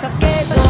Saquezo